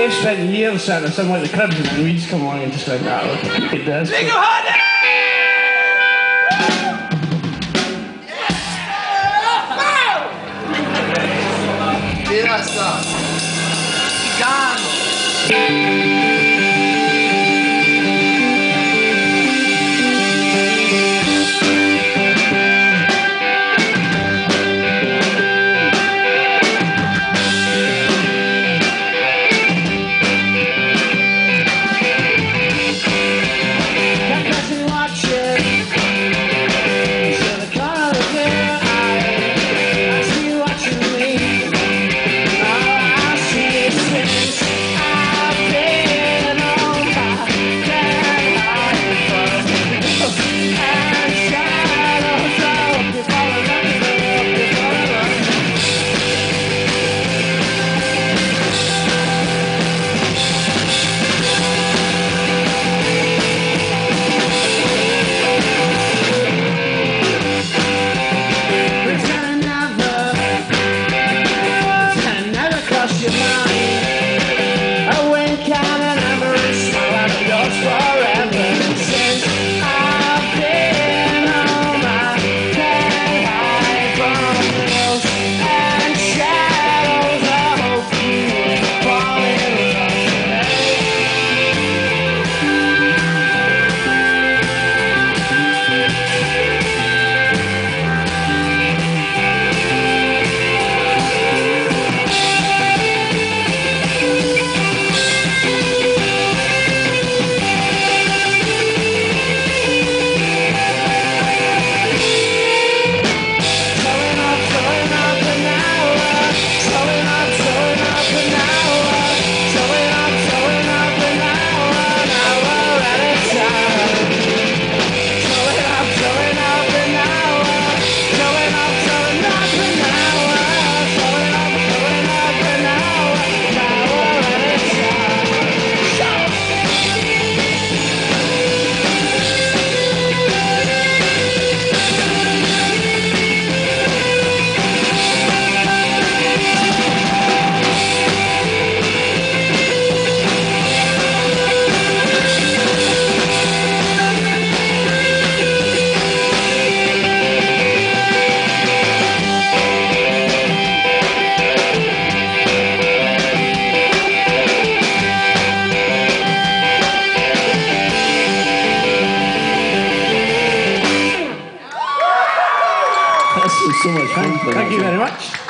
they've spent years out of somewhere the clubs and we just come along and just like, ah, oh, it does. Nigga, Good. was so much fun. Thank you very much.